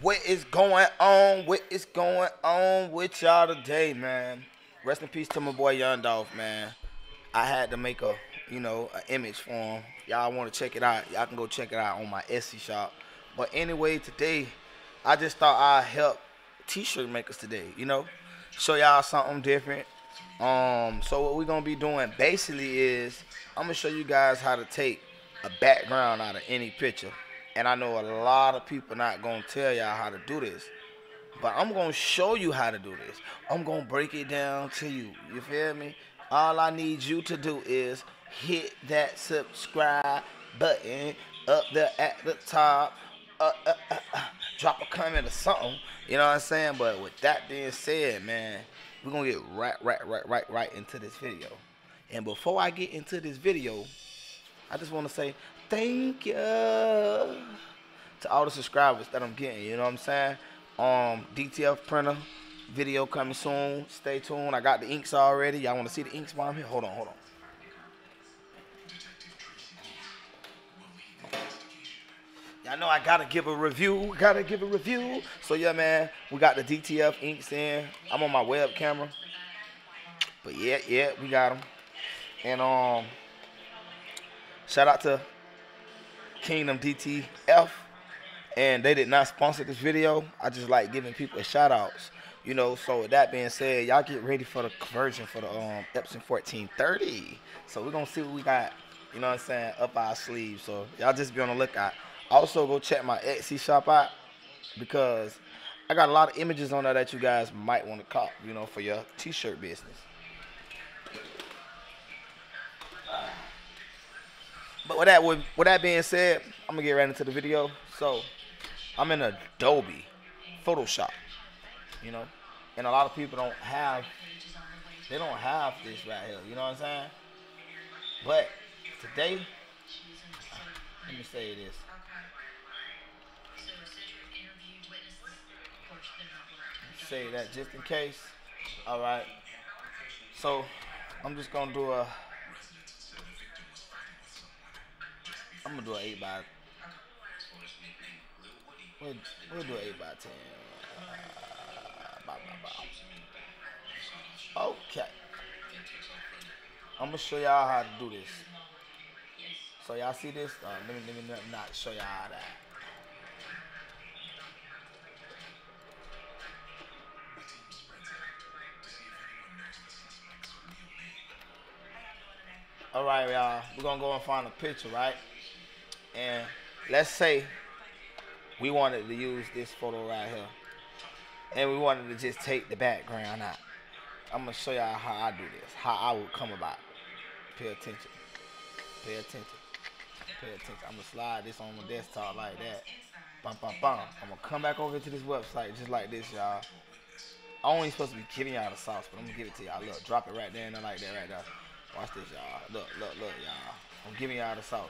What is going on? What is going on with y'all today, man? Rest in peace to my boy Young Dolph, man. I had to make a, you know, an image for him. Y'all want to check it out? Y'all can go check it out on my Etsy shop. But anyway, today I just thought I'd help t-shirt makers today. You know, show y'all something different. Um, so what we're gonna be doing basically is I'm gonna show you guys how to take a background out of any picture. And I know a lot of people not gonna tell y'all how to do this. But I'm gonna show you how to do this. I'm gonna break it down to you. You feel me? All I need you to do is hit that subscribe button up there at the top. Uh, uh, uh, uh, drop a comment or something. You know what I'm saying? But with that being said, man, we're gonna get right, right, right, right, right into this video. And before I get into this video, I just want to say thank you to all the subscribers that I'm getting. You know what I'm saying? Um, DTF printer video coming soon. Stay tuned. I got the inks already. Y'all want to see the inks while I'm here? Hold on, hold on. Y'all know I gotta give a review. Gotta give a review. So yeah, man, we got the DTF inks in. I'm on my web camera. But yeah, yeah, we got them. And um, shout out to Kingdom DTF. And they did not sponsor this video. I just like giving people shout outs. You know, so with that being said, y'all get ready for the conversion for the um Epson 1430. So we're gonna see what we got, you know what I'm saying, up our sleeves. So y'all just be on the lookout. Also go check my Etsy shop out because I got a lot of images on there that you guys might want to cop, you know, for your t-shirt business. But with that with, with that being said, I'm gonna get right into the video. So I'm in Adobe Photoshop, you know, and a lot of people don't have they don't have this right here. You know what I'm saying? But today, let me say this. Say that just in case. All right. So I'm just gonna do a. I'm gonna do an eight by. We'll, we'll do an eight by ten. Uh, bow, bow, bow. Okay. I'm gonna show y'all how to do this. So y'all see this? Uh, let me let me not show y'all that. All right, y'all. We're gonna go and find a picture, right? And let's say we wanted to use this photo right here, and we wanted to just take the background out. I'm gonna show y'all how I do this, how I would come about. Pay attention. Pay attention. Pay attention. I'm gonna slide this on my desktop like that. Bum, bum, bum. I'm gonna come back over to this website just like this, y'all. I'm only supposed to be giving y'all the sauce, but I'm gonna give it to y'all. Look, drop it right there and like that right there. Watch this, y'all. Look, look, look, y'all. I'm giving y'all the sauce.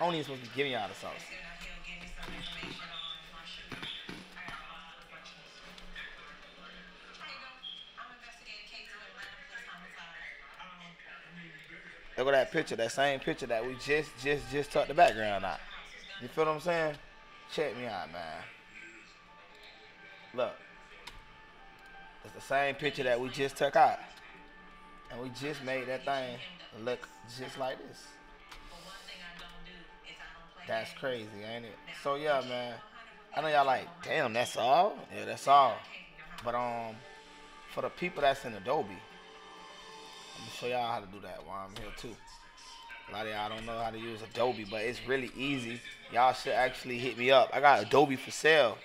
I only supposed to be giving y'all the sauce. Look at that picture, that same picture that we just, just, just took the background out. You feel what I'm saying? Check me out, man. Look. It's the same picture that we just took out. And we just made that thing look just like this. That's crazy, ain't it? So yeah, man. I know y'all like, damn, that's all? Yeah, that's all. But um for the people that's in Adobe, I'm gonna show y'all how to do that while I'm here too. A lot of y'all don't know how to use Adobe, but it's really easy. Y'all should actually hit me up. I got Adobe for sale.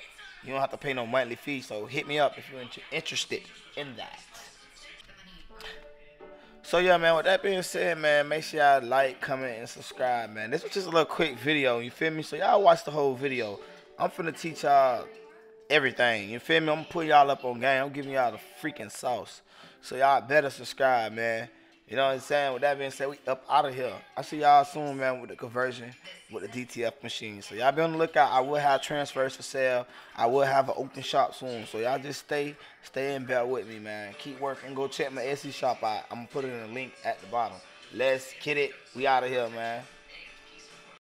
You don't have to pay no monthly fee, so hit me up if you're interested in that. So yeah, man. With that being said, man, make sure y'all like, comment, and subscribe, man. This was just a little quick video. You feel me? So y'all watch the whole video. I'm finna teach y'all everything. You feel me? I'm putting y'all up on game. I'm giving y'all the freaking sauce. So y'all better subscribe, man. You know what I'm saying? With that being said, we up out of here. I see y'all soon, man, with the conversion with the DTF machine. So y'all be on the lookout. I will have transfers for sale. I will have an open shop soon. So y'all just stay, stay in bed with me, man. Keep working. Go check my Etsy shop out. I'm gonna put it in a link at the bottom. Let's get it. We out of here, man.